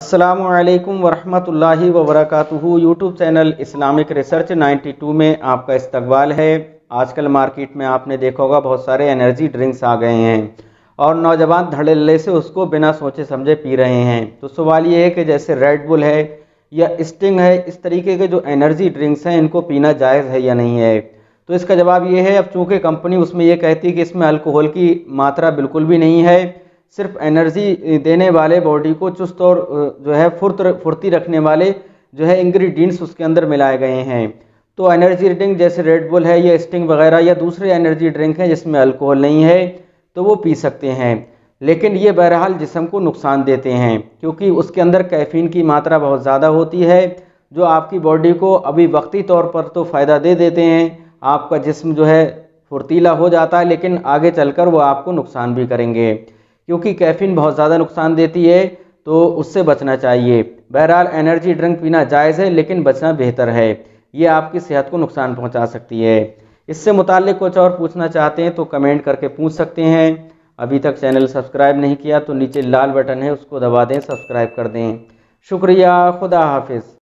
असलकम वरहमतुल्लाहि वबरकातुहू यूट्यूब चैनल इस्लामिक रिसर्च 92 में आपका इस्तकबाल है। आजकल मार्केट में आपने देखा होगा बहुत सारे एनर्जी ड्रिंक्स आ गए हैं। और नौजवान धड़ल्ले से उसको बिना सोचे समझे पी रहे हैं। तो सवाल ये है कि जैसे रेड बुल है या स्टिंग है, इस तरीके के जो एनर्जी ड्रिंक्स हैं, इनको पीना जायज़ है या नहीं है? तो इसका जवाब ये है, अब चूँकि कंपनी उसमें ये कहती है कि इसमें अल्कोहल की मात्रा बिल्कुल भी नहीं है सिर्फ़ एनर्जी देने वाले बॉडी को चुस्त और जो है फुर्त फुर्ती रखने वाले जो है इंग्रेडिएंट्स उसके अंदर मिलाए गए हैं। तो एनर्जी ड्रिंक जैसे रेड बुल है या स्टिंग वगैरह या दूसरे एनर्जी ड्रिंक हैं जिसमें अल्कोहल नहीं है तो वो पी सकते हैं। लेकिन ये बहरहाल जिसम को नुकसान देते हैं, क्योंकि उसके अंदर कैफ़ीन की मात्रा बहुत ज़्यादा होती है, जो आपकी बॉडी को अभी वक्ती तौर पर तो फ़ायदा दे देते हैं। आपका जिस्म जो है फुर्तीला हो जाता है, लेकिन आगे चलकर वो आपको नुकसान भी करेंगे। क्योंकि कैफ़ीन बहुत ज़्यादा नुकसान देती है तो उससे बचना चाहिए। बहरहाल एनर्जी ड्रिंक पीना जायज़ है, लेकिन बचना बेहतर है। ये आपकी सेहत को नुकसान पहुँचा सकती है। इससे मुतालिक कुछ और पूछना चाहते हैं तो कमेंट करके पूछ सकते हैं। अभी तक चैनल सब्सक्राइब नहीं किया तो नीचे लाल बटन है, उसको दबा दें, सब्सक्राइब कर दें। शुक्रिया, खुदा हाफिज़।